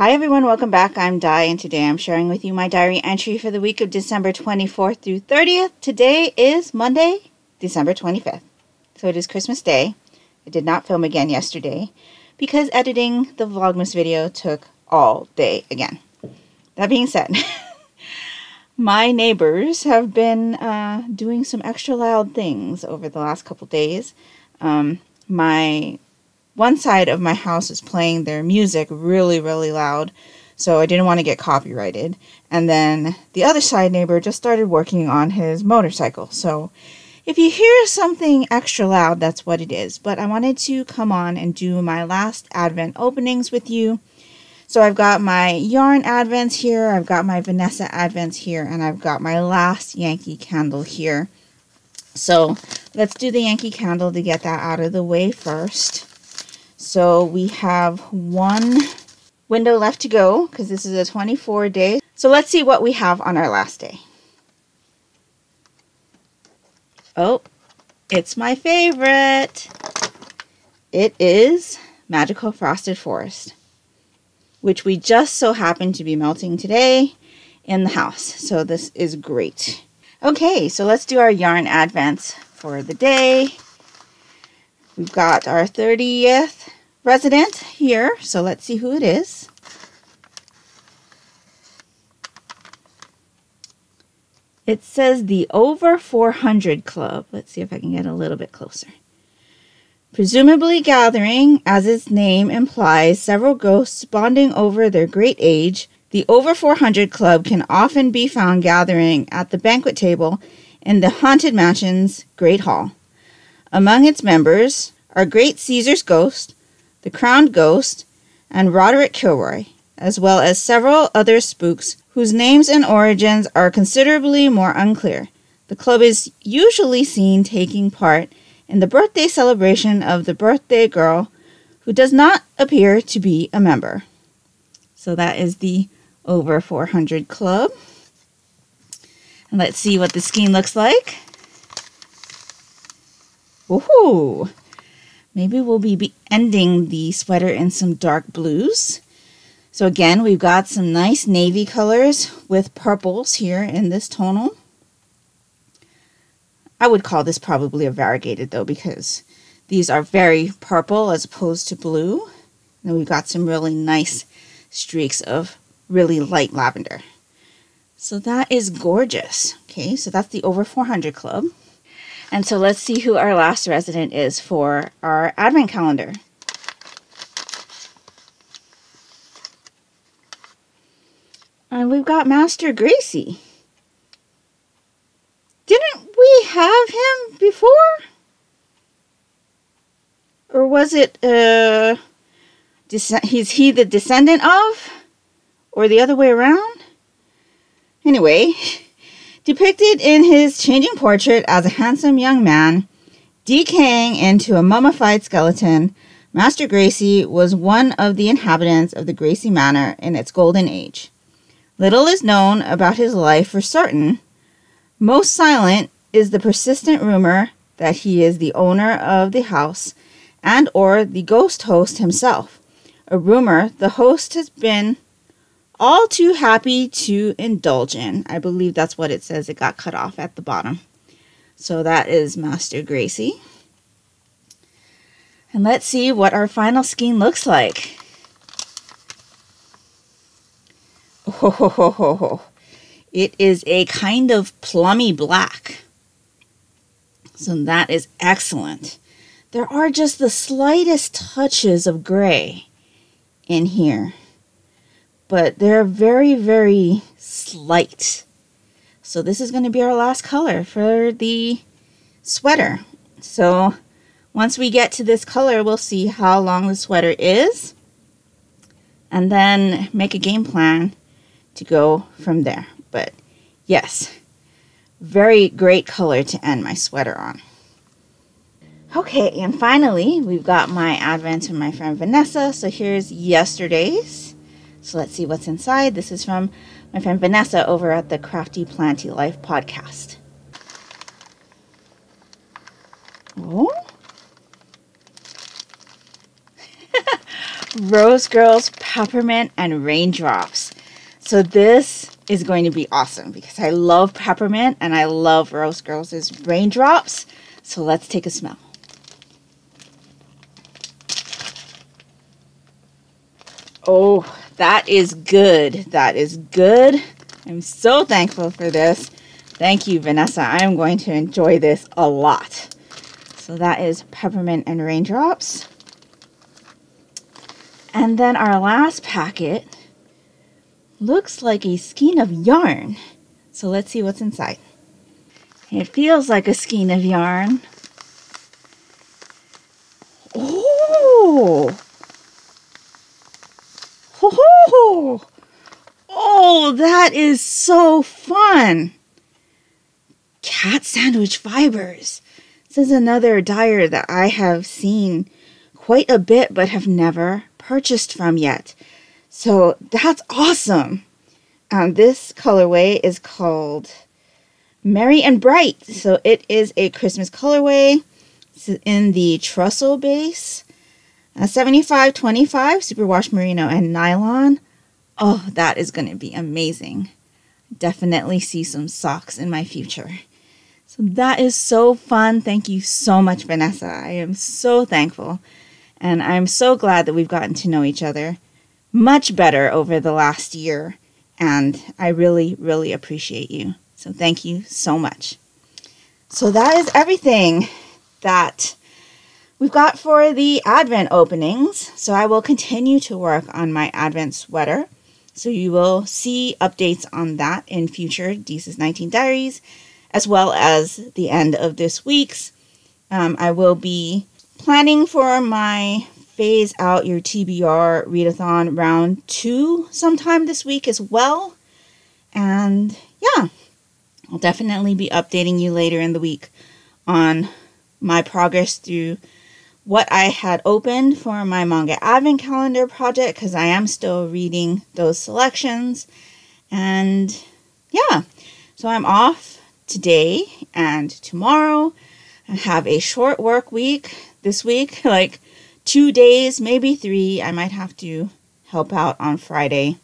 Hi everyone, welcome back. I'm Di and today I'm sharing with you my diary entry for the week of December 24th through 30th. Today is Monday, December 25th. So it is Christmas Day. I did not film again yesterday because editing the Vlogmas video took all day again. That being said, my neighbors have been uh, doing some extra loud things over the last couple days. Um, my one side of my house is playing their music really, really loud, so I didn't want to get copyrighted. And then the other side neighbor just started working on his motorcycle. So if you hear something extra loud, that's what it is. But I wanted to come on and do my last Advent openings with you. So I've got my yarn advents here, I've got my Vanessa advents here, and I've got my last Yankee candle here. So let's do the Yankee candle to get that out of the way first. So we have one window left to go because this is a 24 day. So let's see what we have on our last day. Oh, it's my favorite. It is Magical Frosted Forest, which we just so happen to be melting today in the house. So this is great. Okay, so let's do our yarn advents for the day. We've got our 30th resident here, so let's see who it is. It says the Over 400 Club. Let's see if I can get a little bit closer. Presumably gathering, as its name implies, several ghosts bonding over their great age, the Over 400 Club can often be found gathering at the banquet table in the Haunted Mansion's Great Hall. Among its members are Great Caesar's Ghost, the Crowned Ghost, and Roderick Kilroy, as well as several other spooks whose names and origins are considerably more unclear. The club is usually seen taking part in the birthday celebration of the birthday girl who does not appear to be a member. So that is the Over 400 Club. And let's see what the skein looks like. Woohoo! Maybe we'll be ending the sweater in some dark blues. So again, we've got some nice navy colors with purples here in this tonal. I would call this probably a variegated though because these are very purple as opposed to blue. And we've got some really nice streaks of really light lavender. So that is gorgeous. Okay, so that's the Over 400 Club. And so let's see who our last resident is for our advent calendar. And we've got Master Gracie. Didn't we have him before? Or was it, uh, he's he the descendant of? Or the other way around? Anyway, Depicted in his changing portrait as a handsome young man, decaying into a mummified skeleton, Master Gracie was one of the inhabitants of the Gracie Manor in its golden age. Little is known about his life for certain. Most silent is the persistent rumor that he is the owner of the house and or the ghost host himself. A rumor the host has been all too happy to indulge in. I believe that's what it says. It got cut off at the bottom. So that is Master Gracie. And let's see what our final skein looks like. Oh, ho, ho, ho, ho. It is a kind of plummy black. So that is excellent. There are just the slightest touches of gray in here but they're very, very slight. So this is going to be our last color for the sweater. So once we get to this color, we'll see how long the sweater is and then make a game plan to go from there. But yes, very great color to end my sweater on. Okay, and finally, we've got my Advent and my friend Vanessa. So here's yesterday's. So let's see what's inside. This is from my friend Vanessa over at the Crafty Planty Life podcast. Oh. Rose Girls Peppermint and Raindrops. So this is going to be awesome because I love peppermint and I love Rose Girls' Raindrops. So let's take a smell. Oh, that is good. That is good. I'm so thankful for this. Thank you, Vanessa. I am going to enjoy this a lot. So that is peppermint and raindrops. And then our last packet looks like a skein of yarn. So let's see what's inside. It feels like a skein of yarn. Oh! Oh! Oh, that is so fun! Cat sandwich fibers. This is another dyer that I have seen quite a bit but have never purchased from yet. So that's awesome. Um, this colorway is called Merry and Bright. So it is a Christmas colorway. It's in the Trussel base. Uh, 75 25 superwash merino and nylon. Oh, that is going to be amazing. Definitely see some socks in my future. So that is so fun. Thank you so much, Vanessa. I am so thankful. And I'm so glad that we've gotten to know each other much better over the last year. And I really, really appreciate you. So thank you so much. So that is everything that we've got for the Advent openings. So I will continue to work on my Advent sweater. So you will see updates on that in future Disis19 Diaries as well as the end of this week's. Um, I will be planning for my phase out your TBR readathon round two sometime this week as well. And yeah, I'll definitely be updating you later in the week on my progress through what I had opened for my manga advent calendar project because I am still reading those selections. And yeah, so I'm off today and tomorrow. I have a short work week this week, like two days, maybe three. I might have to help out on Friday,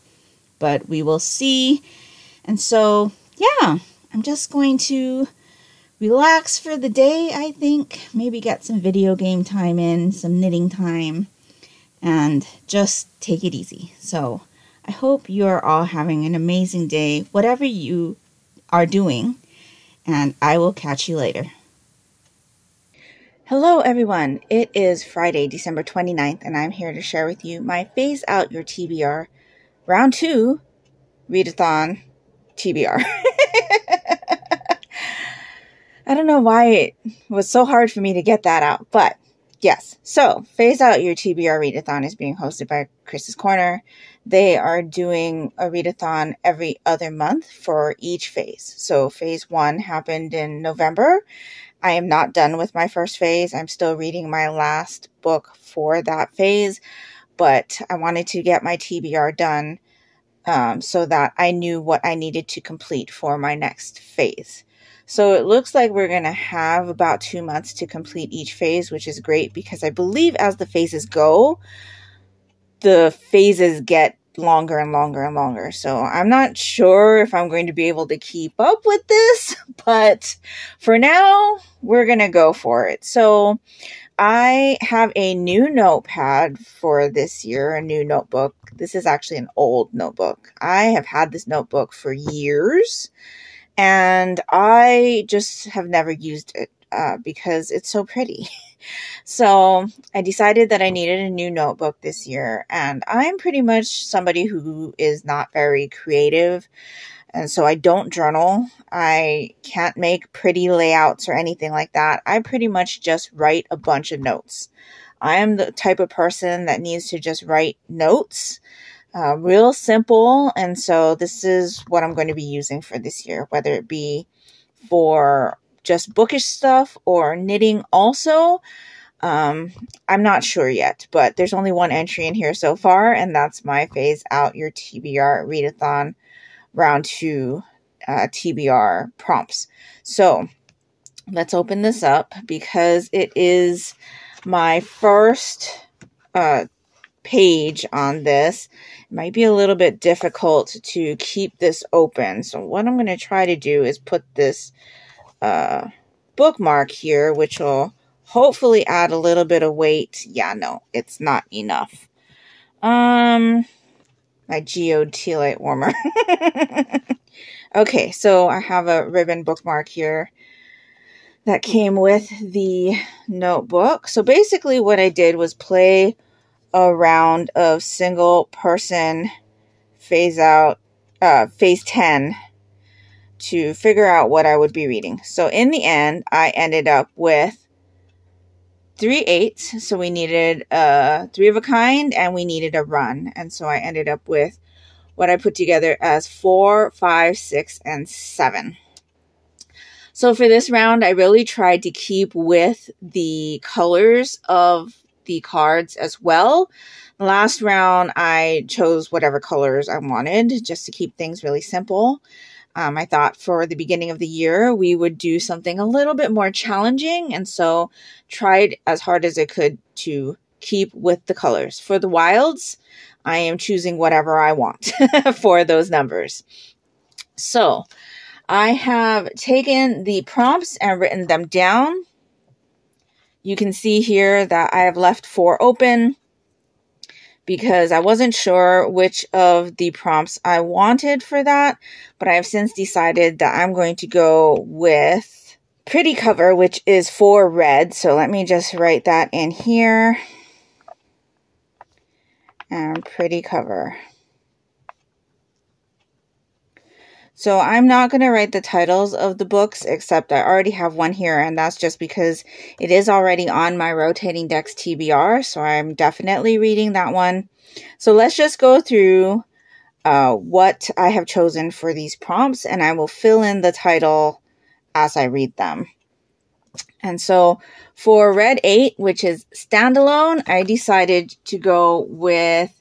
but we will see. And so, yeah, I'm just going to relax for the day, I think. Maybe get some video game time in, some knitting time, and just take it easy. So, I hope you're all having an amazing day, whatever you are doing and I will catch you later. Hello, everyone. It is Friday, December 29th, and I'm here to share with you my Phase Out Your TBR Round 2 Readathon TBR. I don't know why it was so hard for me to get that out, but yes. So, Phase Out Your TBR Readathon is being hosted by Krys' Corner. They are doing a readathon every other month for each phase. So phase one happened in November. I am not done with my first phase. I'm still reading my last book for that phase, but I wanted to get my TBR done um, so that I knew what I needed to complete for my next phase. So it looks like we're going to have about two months to complete each phase, which is great because I believe as the phases go, the phases get longer and longer and longer. So I'm not sure if I'm going to be able to keep up with this, but for now, we're going to go for it. So I have a new notepad for this year, a new notebook. This is actually an old notebook. I have had this notebook for years and I just have never used it uh, because it's so pretty. So I decided that I needed a new notebook this year, and I'm pretty much somebody who is not very creative. And so I don't journal. I can't make pretty layouts or anything like that. I pretty much just write a bunch of notes. I am the type of person that needs to just write notes, uh, real simple. And so this is what I'm going to be using for this year, whether it be for just bookish stuff or knitting also. Um, I'm not sure yet, but there's only one entry in here so far, and that's my phase out your TBR readathon round two uh, TBR prompts. So let's open this up because it is my first uh, page on this. It might be a little bit difficult to keep this open. So what I'm going to try to do is put this uh, bookmark here, which will hopefully add a little bit of weight. Yeah, no, it's not enough. Um, my GOT light warmer. okay, so I have a ribbon bookmark here that came with the notebook. So basically what I did was play a round of single person phase out, uh, phase 10 to figure out what I would be reading. So in the end, I ended up with three eights. So we needed uh, three of a kind and we needed a run. And so I ended up with what I put together as four, five, six, and seven. So for this round, I really tried to keep with the colors of the cards as well. Last round, I chose whatever colors I wanted just to keep things really simple. Um, I thought for the beginning of the year, we would do something a little bit more challenging. And so tried as hard as I could to keep with the colors. For the wilds, I am choosing whatever I want for those numbers. So I have taken the prompts and written them down. You can see here that I have left four open because I wasn't sure which of the prompts I wanted for that, but I have since decided that I'm going to go with pretty cover, which is for red. So let me just write that in here. And pretty cover. So I'm not going to write the titles of the books, except I already have one here, and that's just because it is already on my rotating decks TBR, so I'm definitely reading that one. So let's just go through uh, what I have chosen for these prompts, and I will fill in the title as I read them. And so for Red 8, which is standalone, I decided to go with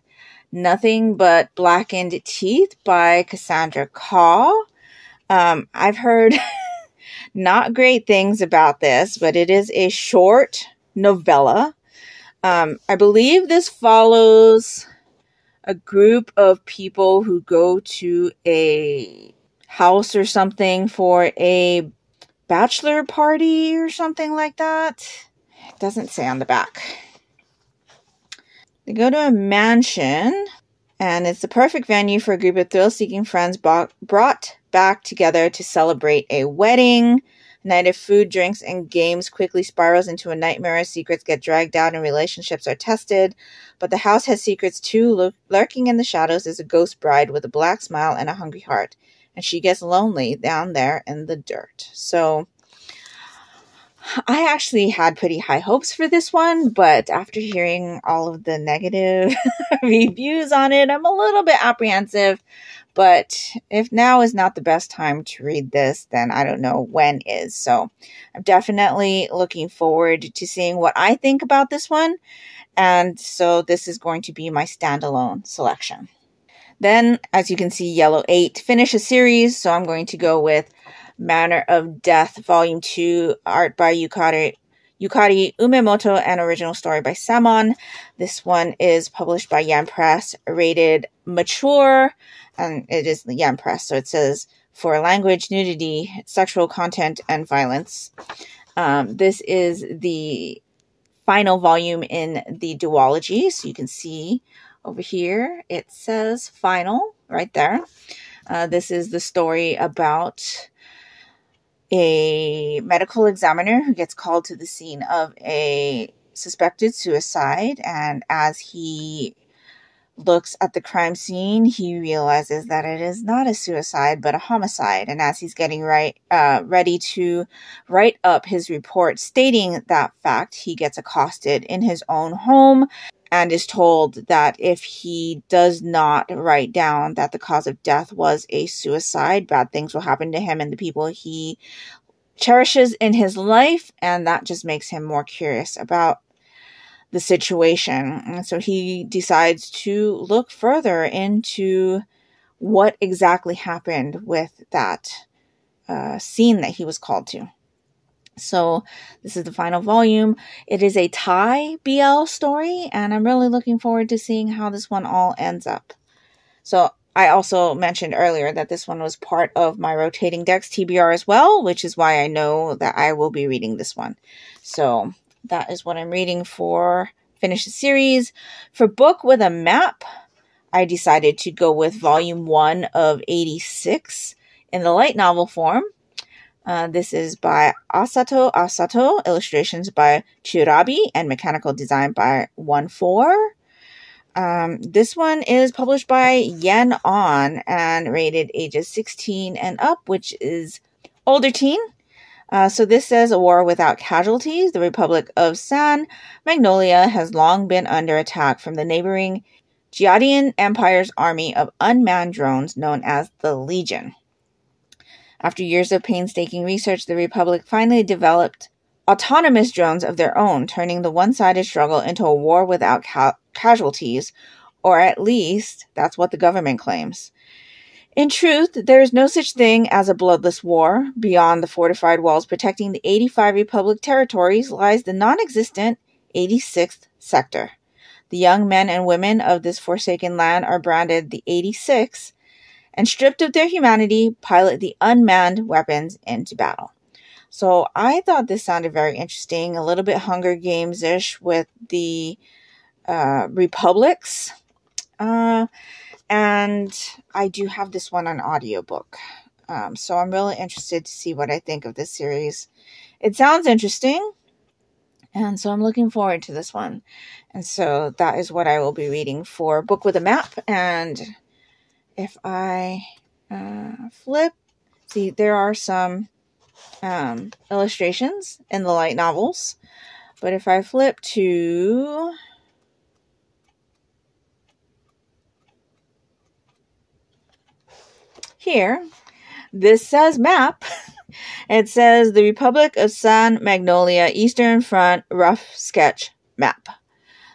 Nothing But Blackened Teeth by Cassandra Khaw. Um, I've heard not great things about this, but it is a short novella. Um, I believe this follows a group of people who go to a house or something for a bachelor party or something like that. It doesn't say on the back. They go to a mansion, and it's the perfect venue for a group of thrill seeking friends brought back together to celebrate a wedding. A night of food, drinks, and games quickly spirals into a nightmare secrets get dragged out and relationships are tested. But the house has secrets too. Lurking in the shadows is a ghost bride with a black smile and a hungry heart. And she gets lonely down there in the dirt. So I actually had pretty high hopes for this one, but after hearing all of the negative reviews on it, I'm a little bit apprehensive. But if now is not the best time to read this, then I don't know when is. So I'm definitely looking forward to seeing what I think about this one. And so this is going to be my standalone selection. Then, as you can see, Yellow 8 finish a series. So I'm going to go with Manner of Death, Volume 2, art by Yukari, Yukari Umemoto, and original story by Samon. This one is published by Yen Press, rated mature, and it is Yen Press, so it says for language, nudity, sexual content, and violence. Um, this is the final volume in the duology, so you can see over here it says final right there. Uh, this is the story about a medical examiner who gets called to the scene of a suspected suicide. And as he looks at the crime scene, he realizes that it is not a suicide but a homicide. And as he's getting right uh, ready to write up his report stating that fact, he gets accosted in his own home and is told that if he does not write down that the cause of death was a suicide, bad things will happen to him and the people he cherishes in his life, and that just makes him more curious about the situation. And so he decides to look further into what exactly happened with that uh, scene that he was called to. So this is the final volume. It is a Thai BL story, and I'm really looking forward to seeing how this one all ends up. So I also mentioned earlier that this one was part of my rotating decks TBR as well, which is why I know that I will be reading this one. So that is what I'm reading for finish the series. For book with a map, I decided to go with volume 1 of 86 in the light novel form. Uh, this is by Asato Asato, illustrations by Shirabii, and mechanical design by One Four. Um, this one is published by Yen On and rated ages 16 and up, which is older teen. Uh, so this says a war without casualties. The Republic of San Magnolia has long been under attack from the neighboring Giadian Empire's army of unmanned drones known as the Legion. After years of painstaking research, the Republic finally developed autonomous drones of their own, turning the one sided struggle into a war without ca- casualties, or at least that's what the government claims. In truth, there is no such thing as a bloodless war. Beyond the fortified walls protecting the 85 Republic territories lies the non existent 86th sector. The young men and women of this forsaken land are branded the 86 and stripped of their humanity, pilot the unmanned weapons into battle. So I thought this sounded very interesting, a little bit Hunger Games ish with the uh, republics. Uh, and I do have this one on audiobook. Um, so I'm really interested to see what I think of this series. It sounds interesting. And so I'm looking forward to this one. And so that is what I will be reading for Book with a Map. And if I uh, flip, see, there are some um, illustrations in the light novels. But if I flip to here, this says map. it says the Republic of San Magnolia Eastern Front rough sketch map.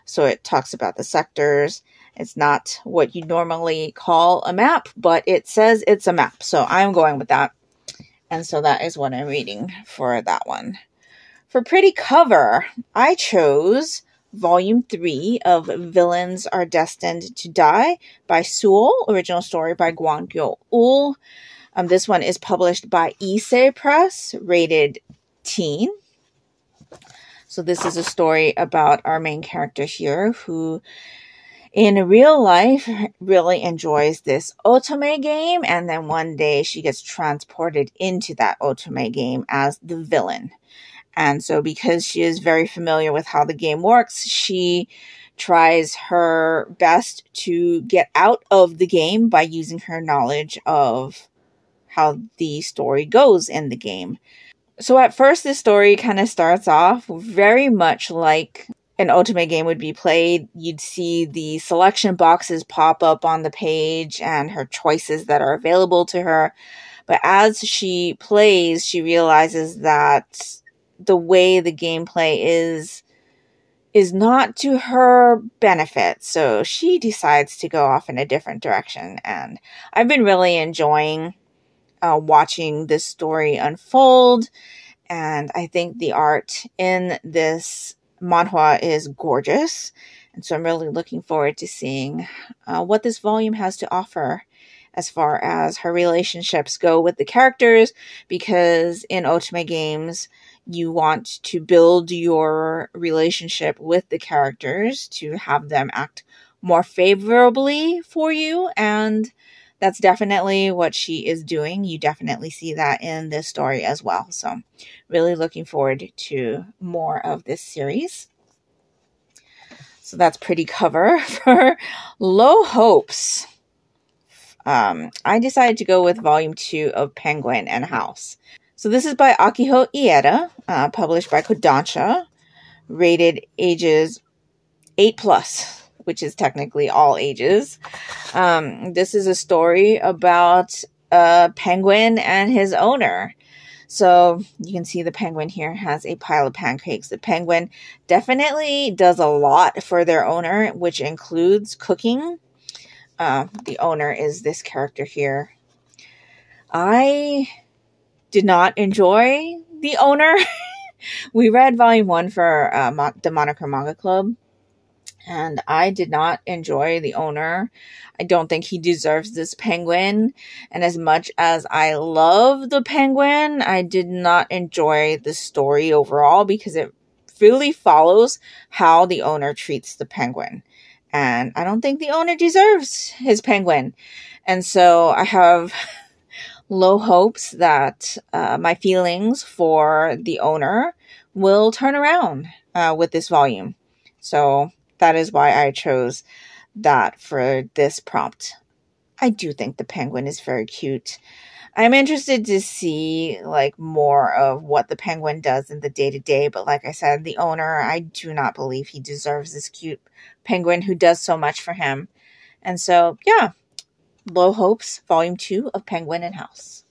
So it talks about the sectors. It's not what you normally call a map, but it says it's a map. So I'm going with that. And so that is what I'm reading for that one. For pretty cover, I chose Volume 3 of Villains Are Destined to Die by SUOL, original story by Guang Gyo Um, this one is published by Ize Press, rated teen. So this is a story about our main character here who in real life really enjoys this otome game and then one day she gets transported into that otome game as the villain and so, because she is very familiar with how the game works, she tries her best to get out of the game by using her knowledge of how the story goes in the game. So, at first, this story kind of starts off very much like an otome game would be played. You'd see the selection boxes pop up on the page and her choices that are available to her. But as she plays, she realizes that the way the gameplay is is not to her benefit. So she decides to go off in a different direction. And I've been really enjoying uh, watching this story unfold. And I think the art in this manhwa is gorgeous. And so I'm really looking forward to seeing uh, what this volume has to offer as far as her relationships go with the characters. Because in Otome games, you want to build your relationship with the characters to have them act more favorably for you and that's definitely what she is doing. You definitely see that in this story as well. So, really looking forward to more of this series. So, that's pretty cover for Low Hopes. Um, I decided to go with volume two of Penguin and House. So this is by Akiho Ieda, uh, published by Kodansha, rated ages 8 plus, which is technically all ages. Um, this is a story about a penguin and his owner. So you can see the penguin here has a pile of pancakes. The penguin definitely does a lot for their owner, which includes cooking. Uh, the owner is this character here. I did not enjoy the owner we read volume one for uh, the Monochrome Manga Club, and I did not enjoy the owner. I don't think he deserves this penguin. And as much as I love the penguin, I did not enjoy the story overall because it really follows how the owner treats the penguin. And I don't think the owner deserves his penguin. And so I have low hopes that uh, my feelings for the owner will turn around uh, with this volume. So that is why I chose that for this prompt. I do think the penguin is very cute. I'm interested to see like more of what the penguin does in the day to day, but like I said, the owner, I do not believe he deserves this cute penguin who does so much for him. And so, yeah, Low Hopes, Volume 2 of Penguin and House.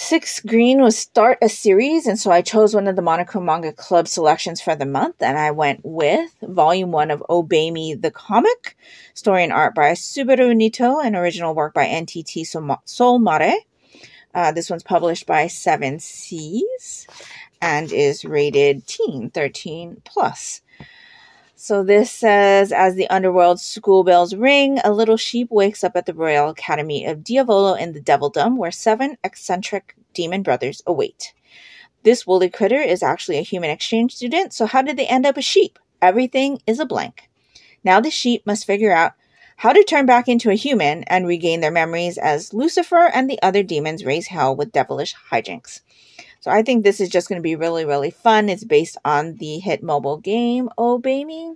Six Green was start a series, and so I chose one of the Monochrome Manga Club selections for the month, and I went with Volume 1 of Obey Me the Comic, story and art by Subaru Nito, and original work by NTT Solmare. Uh, this one's published by Seven Seas and is rated teen 13 plus. So this says, as the underworld school bells ring, a little sheep wakes up at the Royal Academy of Diavolo in the Devildom, where seven eccentric demon brothers await. This woolly critter is actually a human exchange student, so how did they end up a sheep? Everything is a blank. Now the sheep must figure out how to turn back into a human and regain their memories as Lucifer and the other demons raise hell with devilish hijinks. So I think this is just going to be really, really fun. It's based on the hit mobile game Obey Me.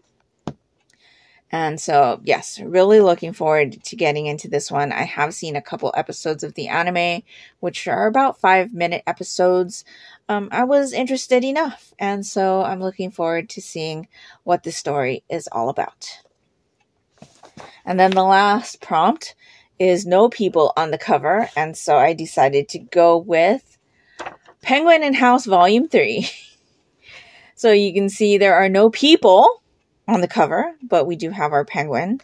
And so, yes, really looking forward to getting into this one. I have seen a couple episodes of the anime, which are about five minute episodes. Um, I was interested enough, and so I'm looking forward to seeing what the story is all about. And then the last prompt is no people on the cover, and so I decided to go with Penguin in House Volume 3. so you can see there are no people on the cover, but we do have our penguin.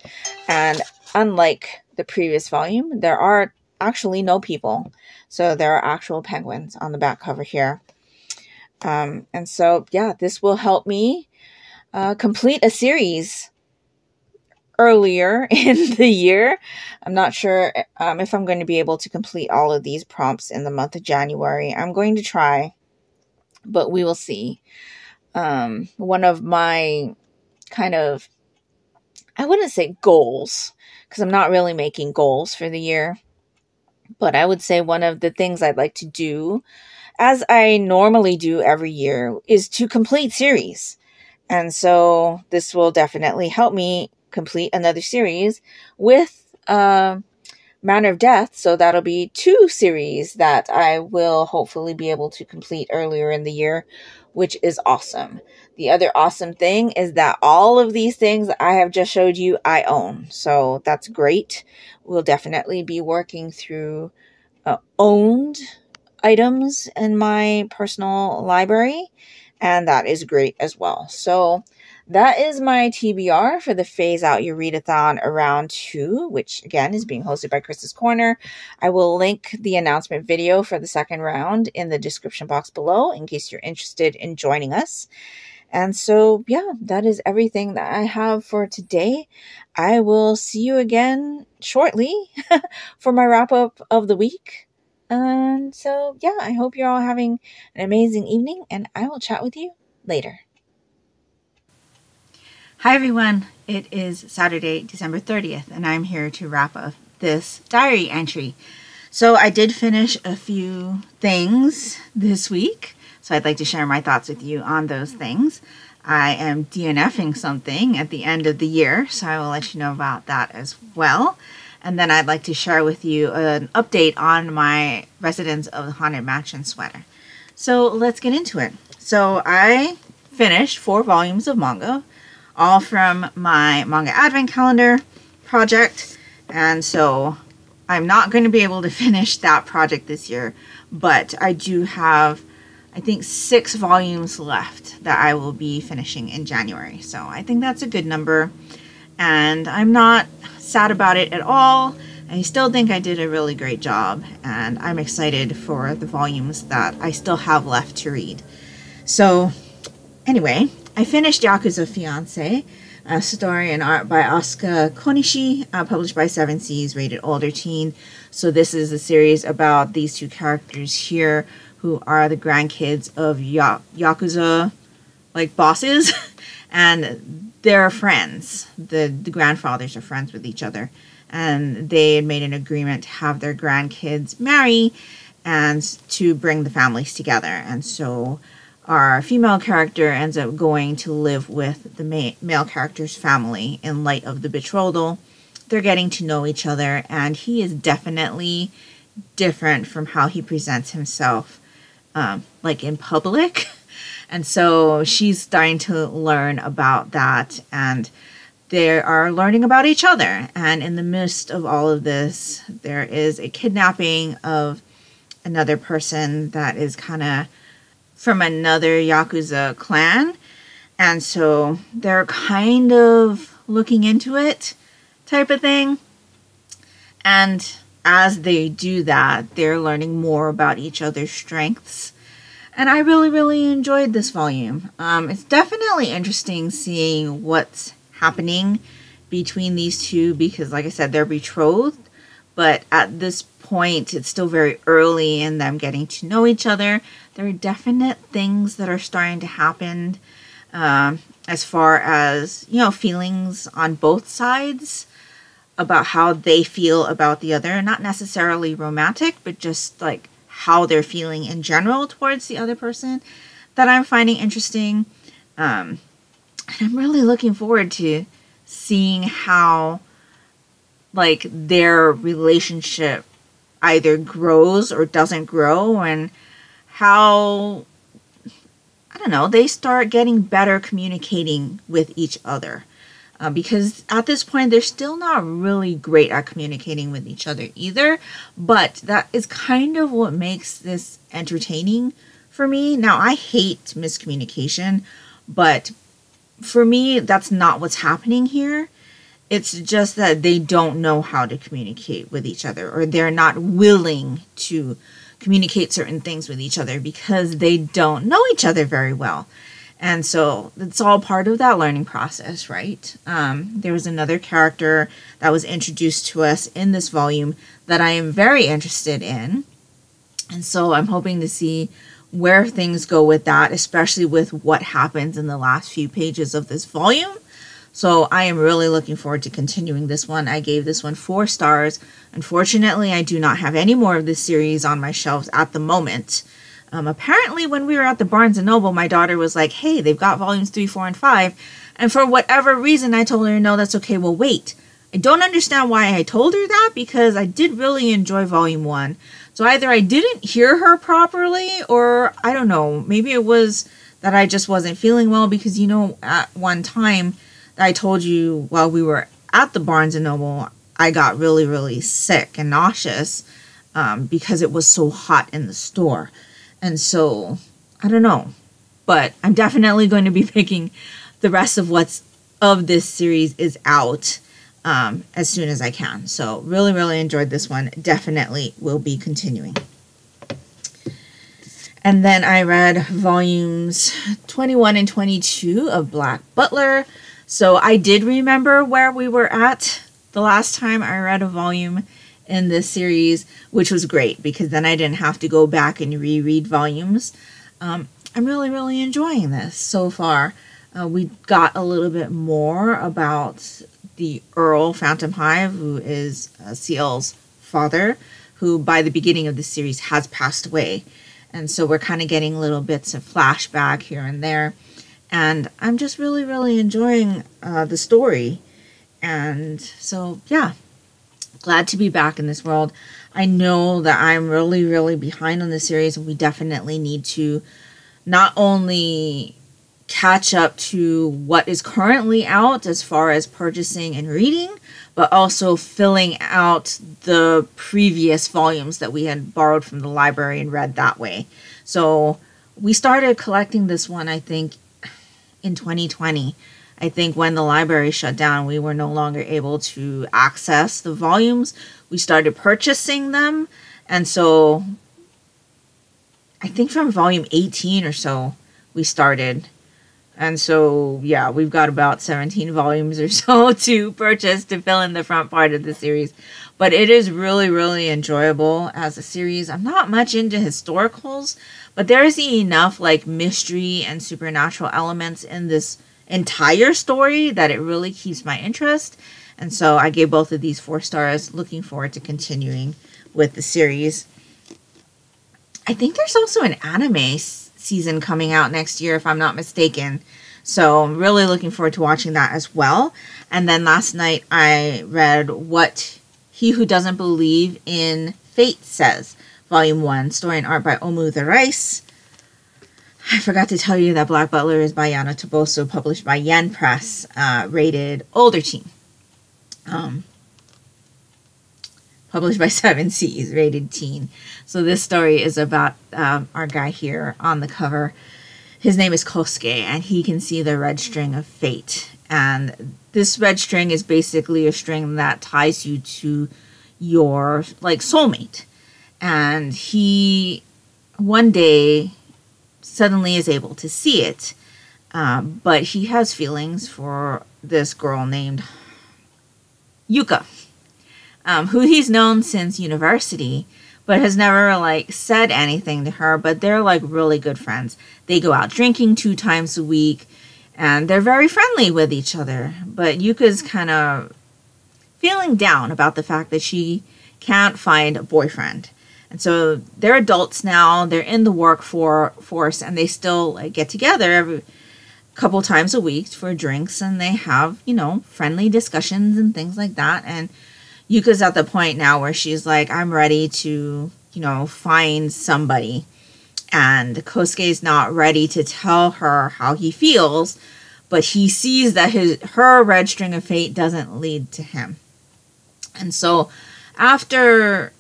And unlike the previous volume, there are actually no people. So there are actual penguins on the back cover here. Um, and so, yeah, this will help me uh, complete a series earlier in the year. I'm not sure um, if I'm going to be able to complete all of these prompts in the month of January. I'm going to try, but we will see. Um, one of my kind of, I wouldn't say goals, because I'm not really making goals for the year, but I would say one of the things I'd like to do, as I normally do every year, is to complete series. And so this will definitely help me complete another series with uh, Manner of Death. So that'll be two series that I will hopefully be able to complete earlier in the year, which is awesome. The other awesome thing is that all of these things I have just showed you, I own. So that's great. We'll definitely be working through uh, owned items in my personal library, and that is great as well. So that is my TBR for the Phase Out Your Readathon around two, which again is being hosted by Krys' Corner. I will link the announcement video for the second round in the description box below in case you're interested in joining us. And so, yeah, that is everything that I have for today. I will see you again shortly for my wrap up of the week. And so, yeah, I hope you're all having an amazing evening, and I will chat with you later. Hi everyone, it is Saturday, December 30th, and I'm here to wrap up this diary entry. So, I did finish a few things this week, so I'd like to share my thoughts with you on those things. I am DNFing something at the end of the year, so I will let you know about that as well. And then I'd like to share with you an update on my Residents of the Haunted Mansion sweater. So, let's get into it. So, I finished four volumes of manga all from my manga advent calendar project. And so I'm not going to be able to finish that project this year, but I do have, I think, six volumes left that I will be finishing in January. So I think that's a good number. And I'm not sad about it at all. I still think I did a really great job, and I'm excited for the volumes that I still have left to read. So, anyway, I finished Yakuza Fiance, a story and art by Asuka Konishi, uh, published by Seven Seas, rated older teen. So, this is a series about these two characters here who are the grandkids of ya- Yakuza like bosses, and they're friends. The, the grandfathers are friends with each other and they had made an agreement to have their grandkids marry and to bring the families together. And so our female character ends up going to live with the ma- male character's family in light of the betrothal. They're getting to know each other, and he is definitely different from how he presents himself, um, like in public. And so she's starting to learn about that and they are learning about each other. And in the midst of all of this, there is a kidnapping of another person that is kind of from another Yakuza clan. And so they're kind of looking into it, type of thing. And as they do that, they're learning more about each other's strengths. And I really, really enjoyed this volume. Um, it's definitely interesting seeing what's happening between these two because, like I said, they're betrothed. But at this point, it's still very early in them getting to know each other. There are definite things that are starting to happen um, as far as, you know, feelings on both sides about how they feel about the other. Not necessarily romantic, but just like how they're feeling in general towards the other person that I'm finding interesting. Um, and I'm really looking forward to seeing how like their relationship either grows or doesn't grow and how I don't know, they start getting better communicating with each other. Uh, because at this point, they're still not really great at communicating with each other either. But that is kind of what makes this entertaining for me. Now, I hate miscommunication, but for me, that's not what's happening here. It's just that they don't know how to communicate with each other, or they're not willing to communicate certain things with each other because they don't know each other very well. And so it's all part of that learning process, right? Um, there was another character that was introduced to us in this volume that I am very interested in. And so I'm hoping to see where things go with that, especially with what happens in the last few pages of this volume. So I am really looking forward to continuing this one. I gave this one four stars. Unfortunately, I do not have any more of this series on my shelves at the moment. Um, apparently, when we were at the Barnes and Noble, my daughter was like, "Hey, they've got volumes three, four, and five. And for whatever reason, I told her, "No, that's okay. We'll wait." I don't understand why I told her that because I did really enjoy volume one. So either I didn't hear her properly, or I don't know, maybe it was that I just wasn't feeling well because you know, at one time I told you while we were at the Barnes and Noble, I got really, really sick and nauseous um, because it was so hot in the store. And so I don't know, but I'm definitely going to be picking the rest of what's of this series is out um, as soon as I can. So, really, really enjoyed this one. Definitely will be continuing. And then I read volumes 21 and 22 of Black Butler. So, I did remember where we were at the last time I read a volume in this series, which was great because then I didn't have to go back and reread volumes. Um, I'm really, really enjoying this so far. Uh, we got a little bit more about the Earl Phantomhive, who is uh, Ciel's father, who by the beginning of the series has passed away. And so we're kind of getting little bits of flashback here and there. And I'm just really, really enjoying uh, the story. And so, yeah, glad to be back in this world. I know that I'm really, really behind on the series, and we definitely need to not only catch up to what is currently out as far as purchasing and reading, but also filling out the previous volumes that we had borrowed from the library and read that way. So we started collecting this one, I think, in 2020. I think when the library shut down, we were no longer able to access the volumes. we started purchasing them. And so I think from volume 18 or so, we started. And so, yeah, we've got about 17 volumes or so to purchase to fill in the front part of the series. But it is really, really enjoyable as a series. I'm not much into historicals, but there is enough like mystery and supernatural elements in this entire story that it really keeps my interest. And so I gave both of these four stars, looking forward to continuing with the series. I think there's also an anime season coming out next year, if I'm not mistaken. So I'm really looking forward to watching that as well. And then last night I read What He Who Doesn't Believe in Fate Says, Volume 1, story and art by Omu the Rice. I forgot to tell you that Black Butler is by Yana Toboso, published by Yen Press, uh, rated older teen. Um, published by Seven Seas, rated teen. So this story is about um, our guy here on the cover. His name is Kosuke, and he can see the red string of fate. And this red string is basically a string that ties you to your like soulmate. And he one day suddenly is able to see it, um, but he has feelings for this girl named Yuka um, who he's known since university, but has never like said anything to her. But they're like really good friends. They go out drinking two times a week, and they're very friendly with each other. But Yuka's kind of feeling down about the fact that she can't find a boyfriend. And so they're adults now. They're in the workforce, and they still like, get together every couple times a week for drinks, and they have you know friendly discussions and things like that. And Yuka's at the point now where she's like, I'm ready to, you know, find somebody. And Kosuke's not ready to tell her how he feels, but he sees that his her red string of fate doesn't lead to him. And so after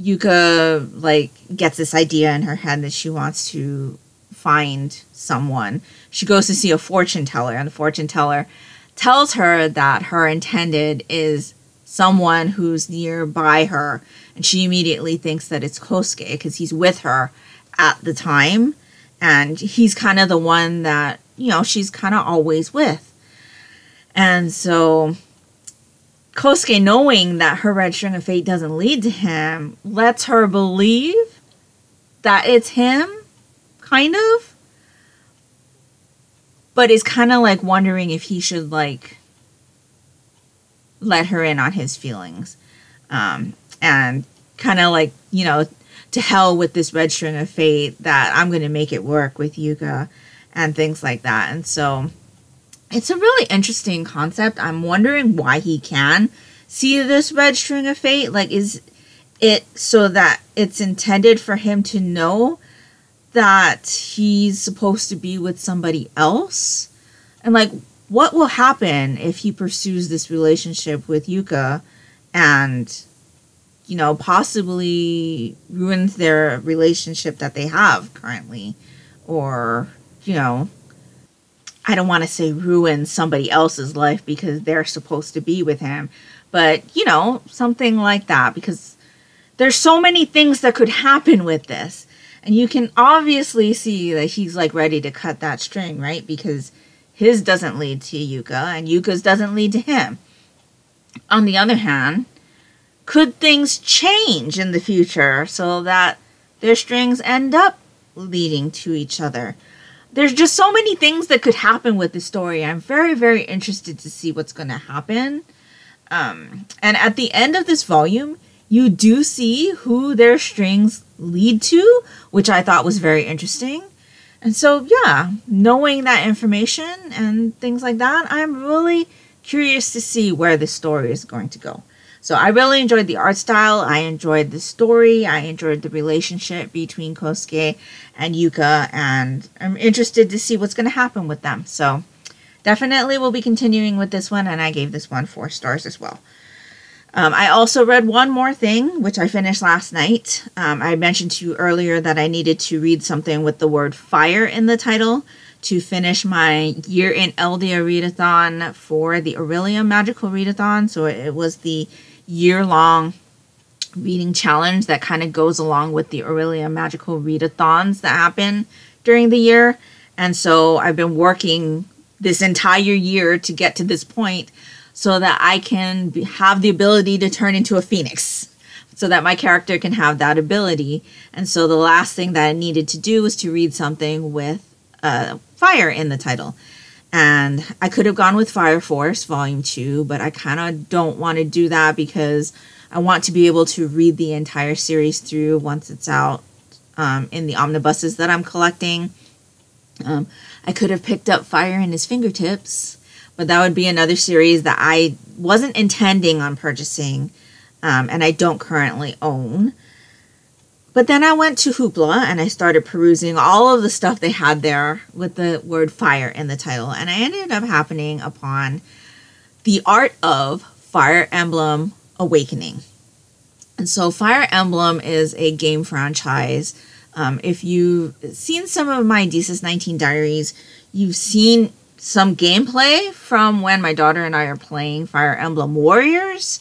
Yuka like gets this idea in her head that she wants to find someone, she goes to see a fortune teller, and the fortune teller tells her that her intended is someone who's nearby her and she immediately thinks that it's Kosuke because he's with her at the time and he's kind of the one that you know she's kind of always with. And so Kosuke knowing that her red string of fate doesn't lead to him lets her believe that it's him kind of but is kind of like wondering if he should like let her in on his feelings. Um, and kind of like you know to hell with this red string of fate that i'm going to make it work with yuka and things like that. And so it's a really interesting concept. I'm wondering why he can see this red string of fate. Like is it so that it's intended for him to know that he's supposed to be with somebody else? And like what will happen if he pursues this relationship with Yuka and you know possibly ruins their relationship that they have currently? Or you know I don't want to say ruin somebody else's life because they're supposed to be with him but you know something like that because there's so many things that could happen with this and you can obviously see that he's like ready to cut that string right because his doesn't lead to Yuka, and Yuka's doesn't lead to him. On the other hand, could things change in the future so that their strings end up leading to each other? There's just so many things that could happen with this story. I'm very, very interested to see what's going to happen. Um, and at the end of this volume, you do see who their strings lead to, which I thought was very interesting. And so, yeah, knowing that information and things like that, I'm really curious to see where this story is going to go. So, I really enjoyed the art style. I enjoyed the story. I enjoyed the relationship between Kosuke and Yuka. And I'm interested to see what's going to happen with them. So, definitely we'll be continuing with this one. And I gave this one four stars as well. Um, I also read one more thing, which I finished last night. Um, I mentioned to you earlier that I needed to read something with the word fire in the title to finish my year in Eldia readathon for the Aurelia Magical Readathon. So it was the year long reading challenge that kind of goes along with the Aurelia Magical Readathons that happen during the year. And so I've been working this entire year to get to this point so that I can be, have the ability to turn into a phoenix so that my character can have that ability. And so the last thing that I needed to do was to read something with uh, fire in the title. And I could have gone with Fire Force Volume 2, but I kind of don't want to do that because I want to be able to read the entire series through once it's out um, in the omnibuses that I'm collecting. Um, I could have picked up Fire in His Fingertips, but that would be another series that I wasn't intending on purchasing um, and I don't currently own. But then I went to Hoopla and I started perusing all of the stuff they had there with the word fire in the title. And I ended up happening upon the art of Fire Emblem Awakening. And so Fire Emblem is a game franchise. Um, if you've seen some of my Disis19 diaries, you've seen some gameplay from when my daughter and I are playing Fire Emblem Warriors.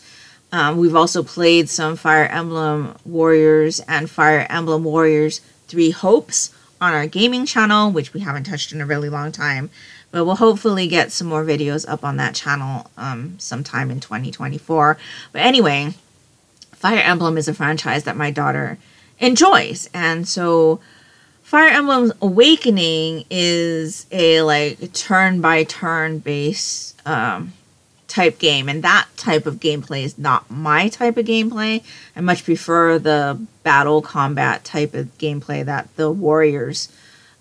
Um, we've also played some Fire Emblem Warriors and Fire Emblem Warriors Three Hopes on our gaming channel, which we haven't touched in a really long time. But we'll hopefully get some more videos up on that channel um, sometime in 2024. But anyway, Fire Emblem is a franchise that my daughter enjoys. And so Fire Emblem Awakening is a like turn by turn based um, type game, and that type of gameplay is not my type of gameplay. I much prefer the battle combat type of gameplay that the Warriors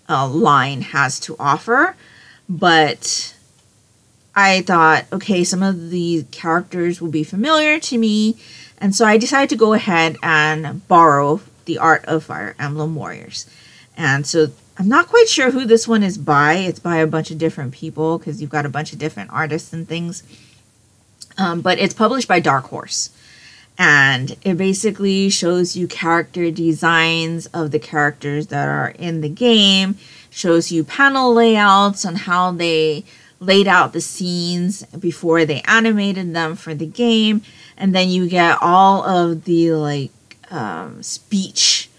uh, line has to offer. But I thought, okay, some of the characters will be familiar to me, and so I decided to go ahead and borrow the art of Fire Emblem Warriors. And so I'm not quite sure who this one is by. It's by a bunch of different people because you've got a bunch of different artists and things. Um, but it's published by Dark Horse. And it basically shows you character designs of the characters that are in the game, shows you panel layouts on how they laid out the scenes before they animated them for the game. And then you get all of the like um, speech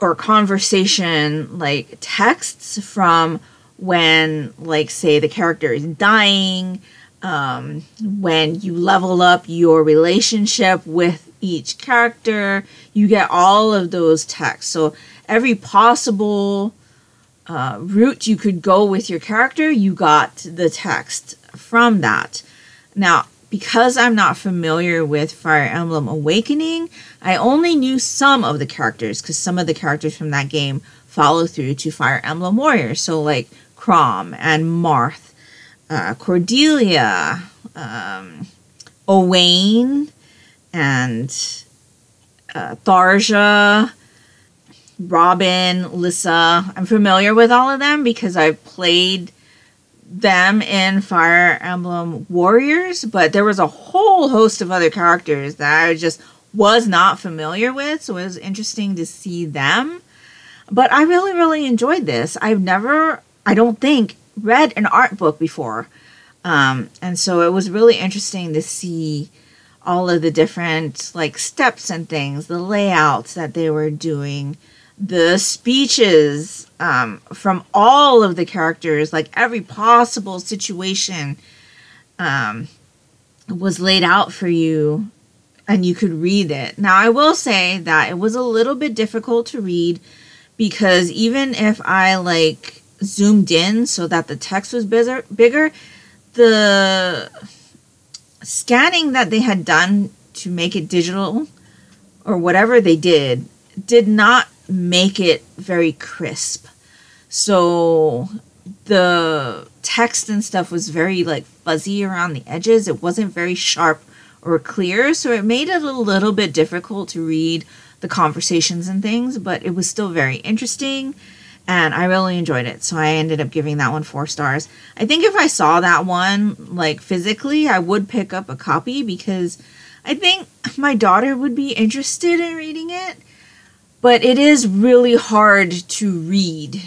or conversation like texts from when like say the character is dying um, when you level up your relationship with each character, you get all of those texts. So every possible uh, route you could go with your character, you got the text from that. Now, because I'm not familiar with Fire Emblem Awakening, I only knew some of the characters because some of the characters from that game follow through to Fire Emblem Warriors. So, like Chrom and Marth uh, Cordelia, um, Owain, and uh, Tharja, Robin, Lissa. I'm familiar with all of them because I've played them in Fire Emblem Warriors, but there was a whole host of other characters that I just was not familiar with, so it was interesting to see them. But I really, really enjoyed this. I've never, I don't think, read an art book before. Um, and so it was really interesting to see all of the different like steps and things, the layouts that they were doing, the speeches um, from all of the characters, like every possible situation um, was laid out for you and you could read it. Now, I will say that it was a little bit difficult to read because even if I like zoomed in so that the text was bigger, bigger the scanning that they had done to make it digital or whatever they did did not make it very crisp. So the text and stuff was very like fuzzy around the edges. It wasn't very sharp or clear, so it made it a little bit difficult to read the conversations and things, but it was still very interesting and I really enjoyed it. So I ended up giving that one four stars. I think if I saw that one like physically, I would pick up a copy because I think my daughter would be interested in reading it. But it is really hard to read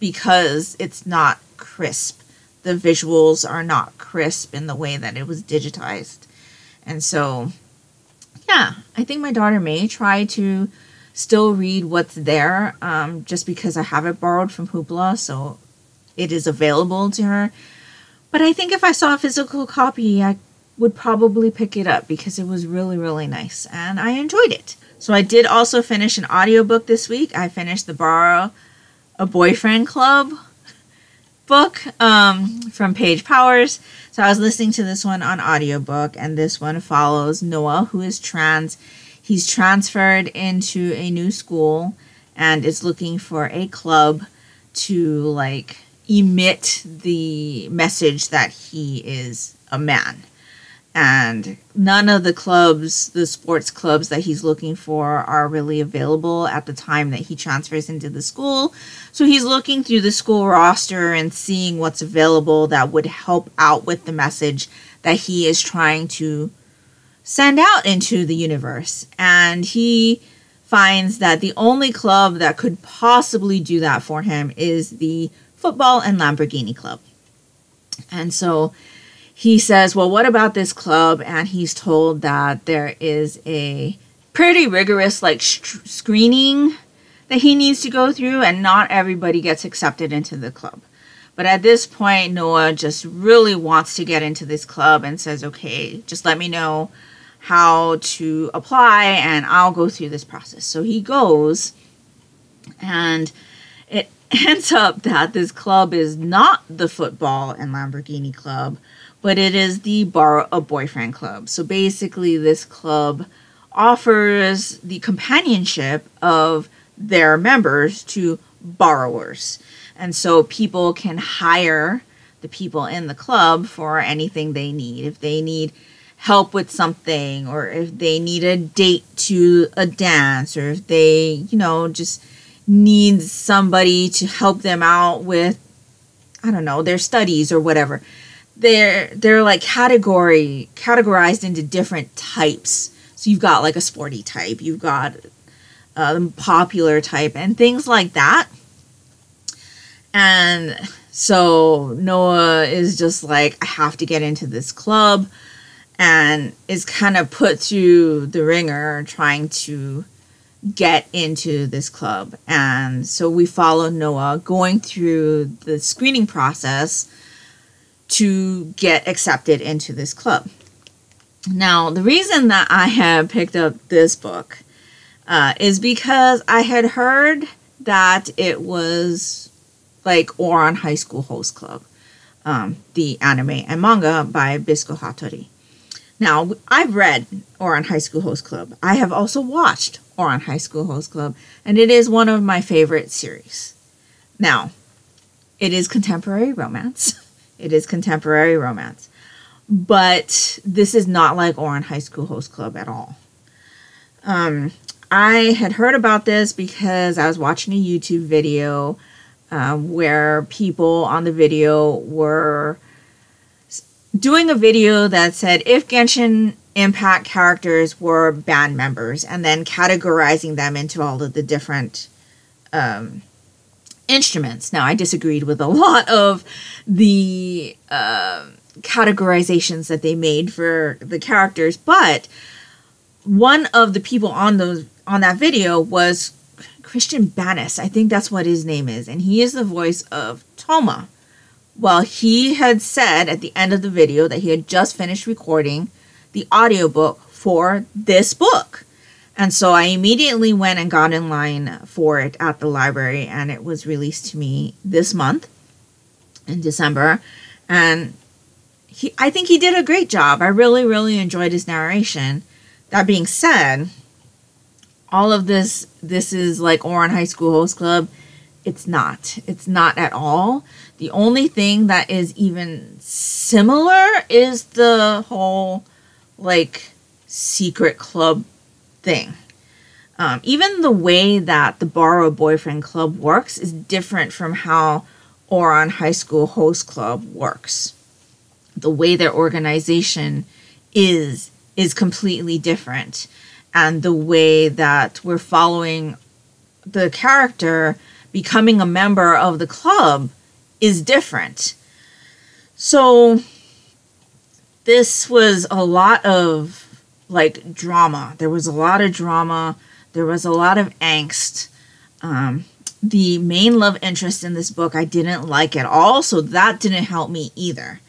because it's not crisp. The visuals are not crisp in the way that it was digitized. And so yeah, I think my daughter may try to still read what's there um, just because I have it borrowed from Hoopla, so it is available to her. But I think if I saw a physical copy, I would probably pick it up because it was really, really nice and I enjoyed it. So I did also finish an audiobook this week. I finished the Borrow a Boyfriend Club book um, from Page Powars. So I was listening to this one on audiobook, and this one follows Noah, who is trans. He's transferred into a new school and is looking for a club to like emit the message that he is a man and none of the clubs, the sports clubs that he's looking for, are really available at the time that he transfers into the school. So he's looking through the school roster and seeing what's available that would help out with the message that he is trying to send out into the universe. And he finds that the only club that could possibly do that for him is the Football and Lamborghini Club. And so he says, Well, what about this club? And he's told that there is a pretty rigorous like screening that he needs to go through, and not everybody gets accepted into the club. But at this point, Noah just really wants to get into this club and says, Okay, just let me know how to apply, and I'll go through this process. So he goes, and it ends up that this club is not the football and Lamborghini club, but it is the Borrow a Boyfriend Club. So basically, this club offers the companionship of their members to borrowers. And so people can hire the people in the club for anything they need. If they need help with something, or if they need a date to a dance, or if they, you know, just need somebody to help them out with, I don't know, their studies or whatever they're they're like category categorized into different types. So you've got like a sporty type, you've got uh, the popular type, and things like that. And so Noah is just like, I have to get into this club, and is kind of put through the ringer trying to get into this club. And so we follow Noah going through the screening process to get accepted into this club. Now, the reason that I have picked up this book uh, is because I had heard that it was like Ouran High School Host Club, um, the anime and manga by Bisco Hattori. Now, I've read Ouran High School Host Club. I have also watched Ouran High School Host Club, and it is one of my favorite series. Now, it is contemporary romance. It is contemporary romance. But this is not like Ouran High School Host Club at all. Um, I had heard about this because I was watching a YouTube video uh, where people on the video were doing a video that said if Genshin Impact characters were band members and then categorizing them into all of the different um, instruments. Now, I disagreed with a lot of the uh, categorizations that they made for the characters, but one of the people on those on that video was Christian Banas. I think that's what his name is, and he is the voice of Thoma. Well, he had said at the end of the video that he had just finished recording the audiobook for this book. And so I immediately went and got in line for it at the library, and it was released to me this month in December. And he, I think he did a great job. I really, really enjoyed his narration. That being said, all of this, this is like Ouran High School Host Club. It's not. It's not at all. The only thing that is even similar is the whole like secret club thing. Um, even the way that the Borrow Boyfriend Club works is different from how Ouran High School Host Club works. The way their organization is is completely different, and the way that we're following the character becoming a member of the club is different. So this was a lot of like drama. There was a lot of drama. There was a lot of angst. Um, the main love interest in this book I didn't like at all, so that didn't help me either.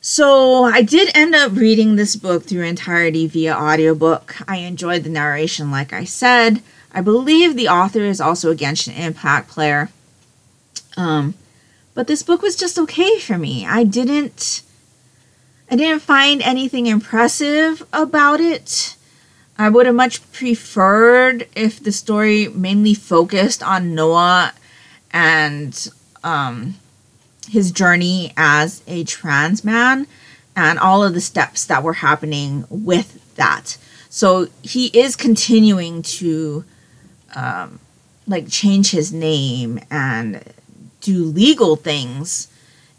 So I did end up reading this book through entirety via audiobook. I enjoyed the narration, like I said. I believe the author is also a Genshin Impact player. Um, but this book was just okay for me. I didn't I didn't find anything impressive about it. I would have much preferred if the story mainly focused on Noah and um, his journey as a trans man and all of the steps that were happening with that. So he is continuing to um, like change his name and do legal things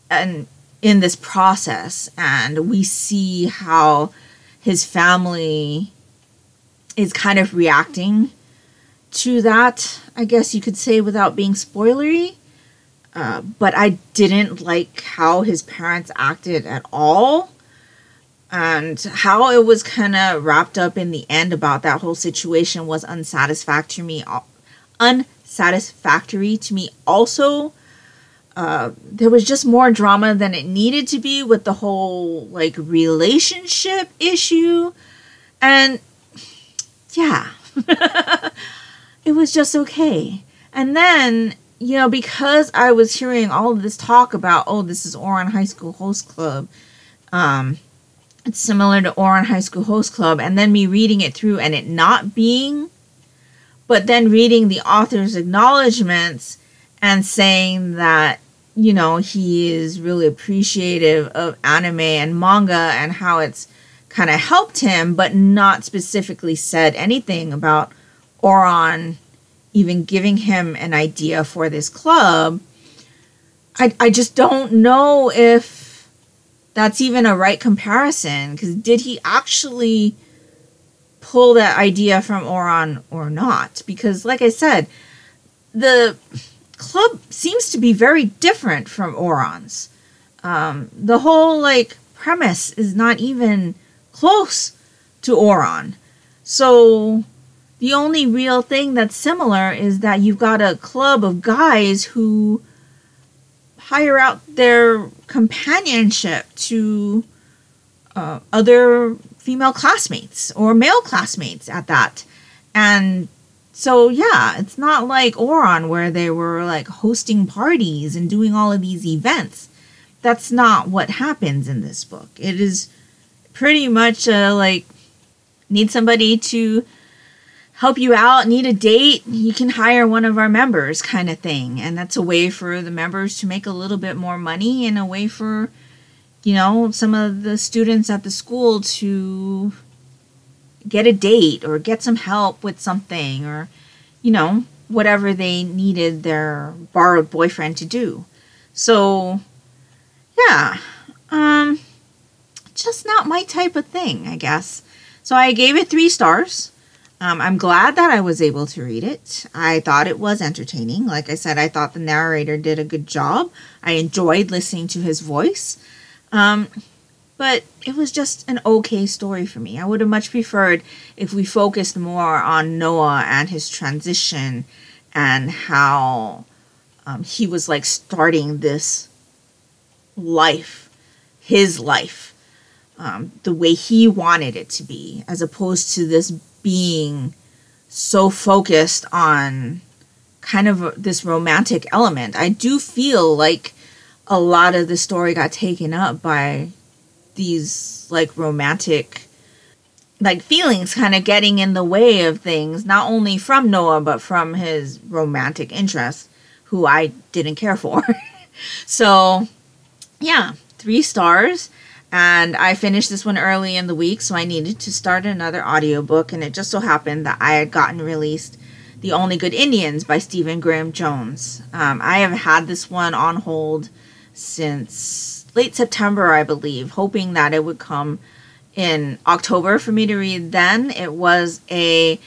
and in this process and we see how his family is kind of reacting to that i guess you could say without being spoilery. Uh, but i didn't like how his parents acted at all and how it was kind of wrapped up in the end about that whole situation was unsatisfactory to me unsatisfactory to me also uh, there was just more drama than it needed to be with the whole like relationship issue. And yeah. It was just okay. And then you know because i was hearing all of this talk about oh this is Ouran high school host club um it's similar to Ouran high school host club and then me reading it through and it not being but then reading the author's acknowledgments and saying that you know he is really appreciative of anime and manga and how it's kind of helped him but not specifically said anything about Ouran even giving him an idea for this club. I, I just don't know if that's even a right comparison because did he actually pull that idea from Ouran or not? Because like I said the club seems to be very different from Ouran's. Um, the whole like premise is not even close to Ouran. So the only real thing that's similar is that you've got a club of guys who hire out their companionship to uh, other female classmates or male classmates at that. And so yeah, it's not like Ouran where they were like hosting parties and doing all of these events. That's not what happens in this book. It is pretty much uh, like need somebody to help you out, need a date, you can hire one of our members kind of thing. And that's a way for the members to make a little bit more money and a way for you know, some of the students at the school to get a date or get some help with something or, you know, whatever they needed their borrowed boyfriend to do. So, yeah, um, just not my type of thing, I guess. So I gave it three stars. Um, I'm glad that I was able to read it. I thought it was entertaining. Like I said, I thought the narrator did a good job. I enjoyed listening to his voice. Um, but it was just an okay story for me. I would have much preferred if we focused more on Noah and his transition and how um, he was like starting this life, his life, um, the way he wanted it to be, as opposed to this being so focused on kind of this romantic element. I do feel like a lot of the story got taken up by these like romantic like feelings kind of getting in the way of things not only from Noah but from his romantic interest who I didn't care for. so, yeah, 3 stars and I finished this one early in the week so I needed to start another audiobook and it just so happened that I had gotten released The Only Good Indians by Stephen Graham Jones. Um, I have had this one on hold since late September, I believe, hoping that it would come in October for me to read then. It was a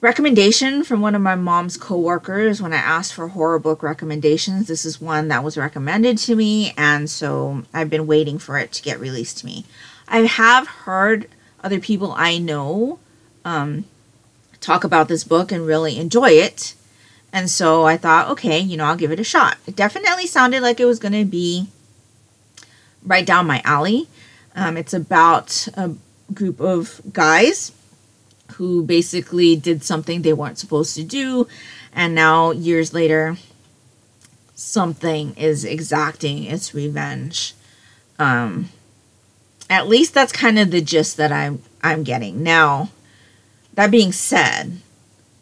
recommendation from one of my mom's coworkers when I asked for horror book recommendations. This is one that was recommended to me, and so I've been waiting for it to get released to me. I have heard other people I know um, talk about this book and really enjoy it. And so I thought, okay, you know, I'll give it a shot. It definitely sounded like it was going to be right down my alley. Um, it's about a group of guys who basically did something they weren't supposed to do. And now, years later, something is exacting its revenge. Um, at least that's kind of the gist that I'm I'm getting. Now, that being said,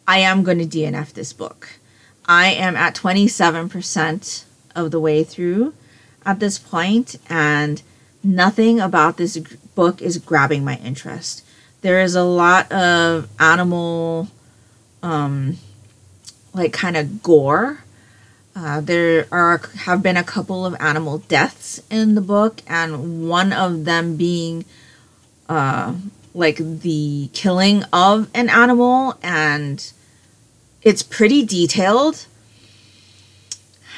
I am going to DNF this book. I am at 27% of the way through at this point, and nothing about this book is grabbing my interest. There is a lot of animal, um, like kind of gore. Uh, there are have been a couple of animal deaths in the book, and one of them being uh, like the killing of an animal, and it's pretty detailed.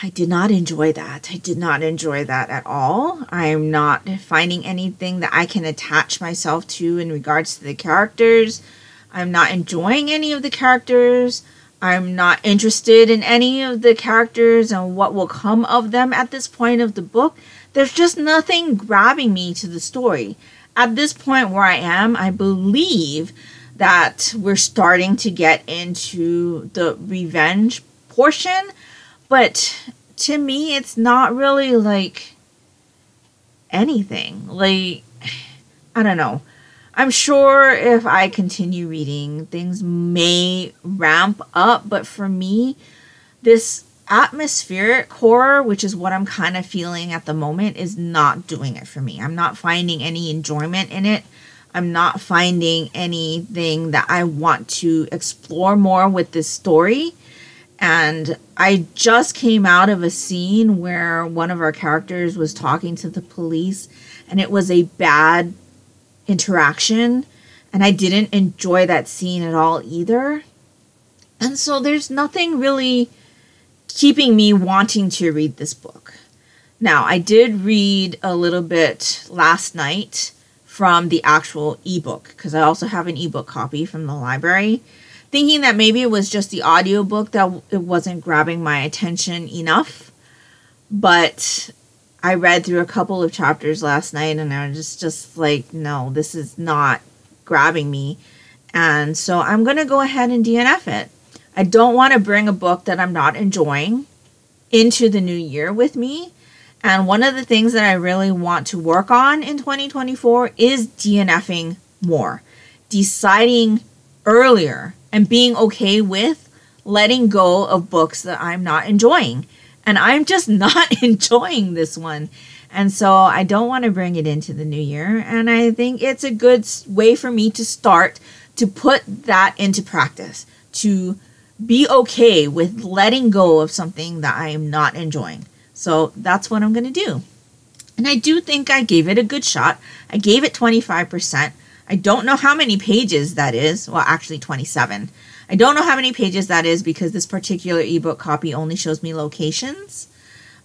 I did not enjoy that. I did not enjoy that at all. I'm not finding anything that I can attach myself to in regards to the characters. I'm not enjoying any of the characters. I'm not interested in any of the characters and what will come of them at this point of the book. There's just nothing grabbing me to the story. At this point where I am, I believe that we're starting to get into the revenge portion but to me, it's not really like anything. Like, I don't know. I'm sure if I continue reading, things may ramp up, but for me, this atmospheric horror, which is what I'm kind of feeling at the moment, is not doing it for me. I'm not finding any enjoyment in it. I'm not finding anything that I want to explore more with this story. And I just came out of a scene where one of our characters was talking to the police, and it was a bad interaction. And I didn't enjoy that scene at all either. And so there's nothing really keeping me wanting to read this book. Now, I did read a little bit last night from the actual ebook because I also have an ebook copy from the library thinking that maybe it was just the audiobook that it wasn't grabbing my attention enough. But I read through a couple of chapters last night and I was just just like, no, this is not grabbing me. And so I'm going to go ahead and DNF it. I don't want to bring a book that I'm not enjoying into the new year with me. And one of the things that I really want to work on in 2024 is DNFing more, deciding earlier and being okay with letting go of books that I'm not enjoying. And I'm just not enjoying this one. And so I don't want to bring it into the new year. And I think it's a good way for me to start to put that into practice, to be okay with letting go of something that I am not enjoying. So that's what I'm going to do. And I do think I gave it a good shot. I gave it 25%. I don't know how many pages that is. Well, actually 27. I don't know how many pages that is because this particular ebook copy only shows me locations.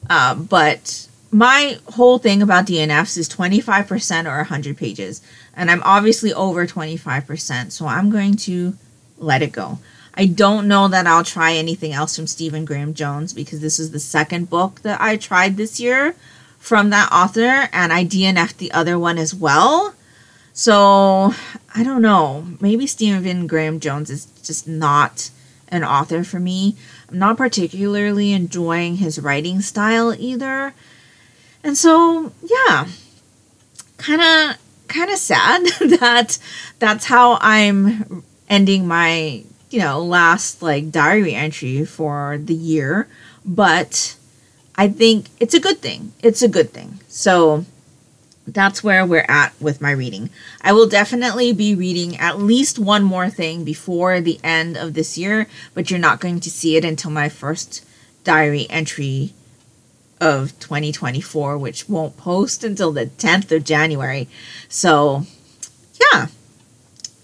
Uh, but my whole thing about DNFs is 25% or 100 pages. And I'm obviously over 25%. So I'm going to let it go. I don't know that I'll try anything else from Stephen Graham Jones because this is the second book that I tried this year from that author. And I DNF'd the other one as well. So I don't know. Maybe Stephen Graham Jones is just not an author for me. I'm not particularly enjoying his writing style either. And so, yeah, kind of kind of sad that that's how I'm ending my, you know, last like diary entry for the year, but I think it's a good thing. It's a good thing. So, that's where we're at with my reading. I will definitely be reading at least one more thing before the end of this year, but you're not going to see it until my first diary entry of 2024, which won't post until the 10th of January. So, yeah,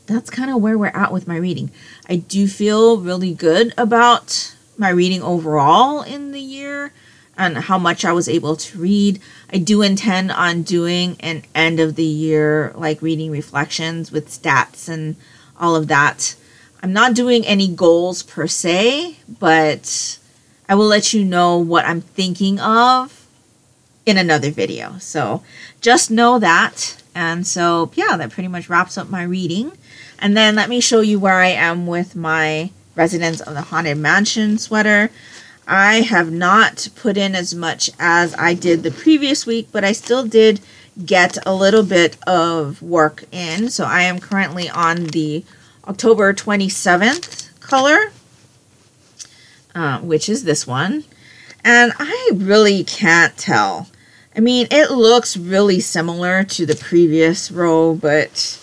that's kind of where we're at with my reading. I do feel really good about my reading overall in the year. And how much I was able to read. I do intend on doing an end of the year like reading reflections with stats and all of that. I'm not doing any goals per se, but I will let you know what I'm thinking of in another video. So just know that. And so, yeah, that pretty much wraps up my reading. And then let me show you where I am with my Residents of the Haunted Mansion sweater. I have not put in as much as I did the previous week, but I still did get a little bit of work in. So I am currently on the October 27th color, uh, which is this one. And I really can't tell. I mean, it looks really similar to the previous row, but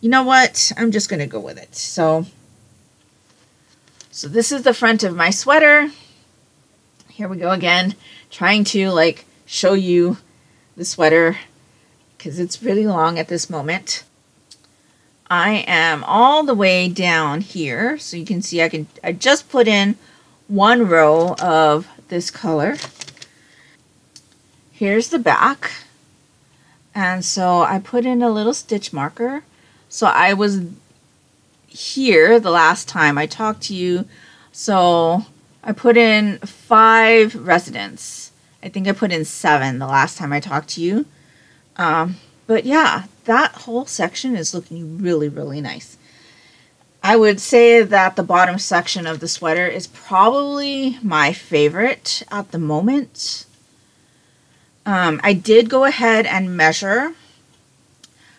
you know what? I'm just going to go with it. So, so this is the front of my sweater here we go again, trying to like show you the sweater because it's really long at this moment. I am all the way down here, so you can see I can I just put in one row of this color. Here's the back. And so I put in a little stitch marker. So I was here the last time I talked to you. So I put in five residents. I think I put in seven the last time I talked to you. Um, but yeah, that whole section is looking really, really nice. I would say that the bottom section of the sweater is probably my favorite at the moment. Um, I did go ahead and measure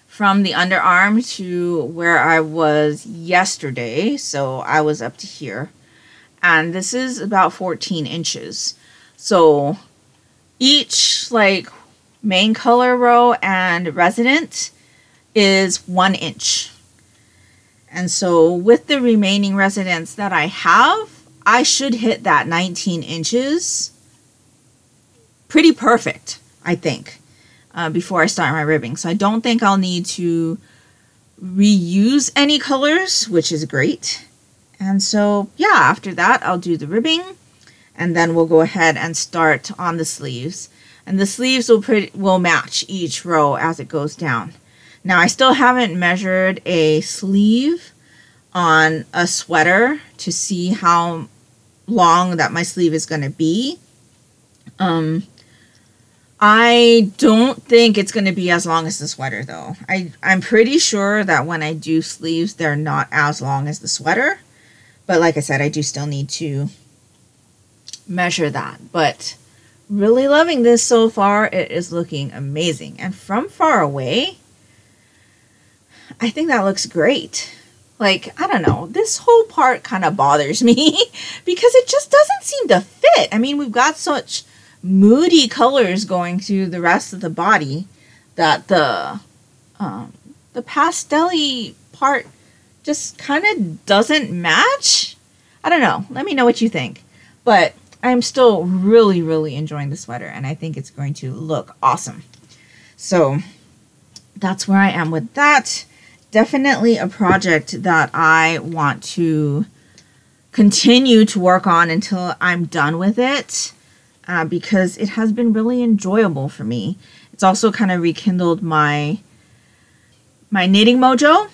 from the underarm to where I was yesterday. So I was up to here and this is about 14 inches. So each like main color row and resident is one inch. And so with the remaining residents that I have, I should hit that 19 inches pretty perfect, I think, uh, before I start my ribbing. So I don't think I'll need to reuse any colors, which is great. And so, yeah, after that, I'll do the ribbing and then we'll go ahead and start on the sleeves. And the sleeves will, pretty, will match each row as it goes down. Now, I still haven't measured a sleeve on a sweater to see how long that my sleeve is going to be. Um, I don't think it's going to be as long as the sweater, though. I, I'm pretty sure that when I do sleeves, they're not as long as the sweater. But like I said, I do still need to measure that. But really loving this so far. It is looking amazing. And from far away, I think that looks great. Like, I don't know, this whole part kind of bothers me because it just doesn't seem to fit. I mean, we've got such moody colors going through the rest of the body that the um, the pastel part just kind of doesn't match. I don't know. Let me know what you think. But I'm still really, really enjoying the sweater, and I think it's going to look awesome. So that's where I am with that. Definitely a project that I want to continue to work on until I'm done with it uh, because it has been really enjoyable for me. It's also kind of rekindled my my knitting mojo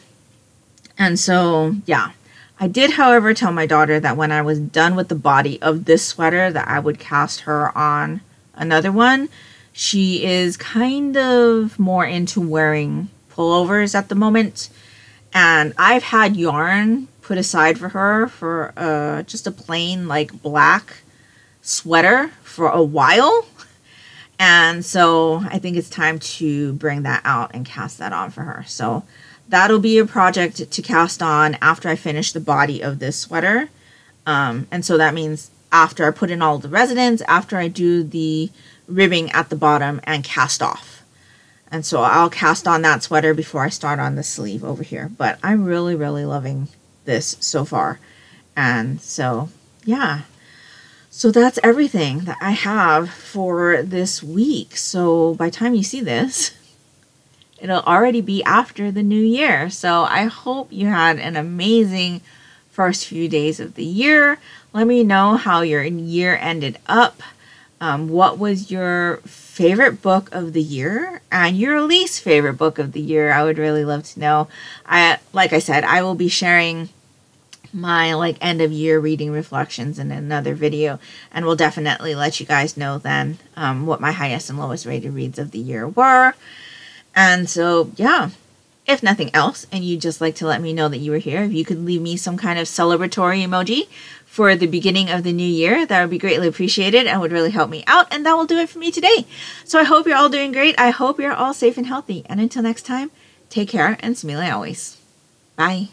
and so, yeah. I did, however, tell my daughter that when I was done with the body of this sweater that I would cast her on another one. She is kind of more into wearing pullovers at the moment. And I've had yarn put aside for her for uh, just a plain like black sweater for a while. And so I think it's time to bring that out and cast that on for her. So that'll be a project to cast on after I finish the body of this sweater. Um, and so that means after I put in all the residents, after I do the ribbing at the bottom and cast off. And so I'll cast on that sweater before I start on the sleeve over here. But I'm really, really loving this so far. And so, yeah. So that's everything that I have for this week. So by time you see this, it'll already be after the new year. So I hope you had an amazing first few days of the year. Let me know how your year ended up. um, what was your favorite book of the year and your least favorite book of the year. I would really love to know. I like I said, I will be sharing my like end of year reading reflections in another video and we'll definitely let you guys know then um, what my highest and lowest rated reads of the year were and so yeah if nothing else and you'd just like to let me know that you were here if you could leave me some kind of celebratory emoji for the beginning of the new year. That would be greatly appreciated and would really help me out. And that will do it for me today. So I hope you're all doing great. I hope you're all safe and healthy. And until next time, take care and smile always. Bye.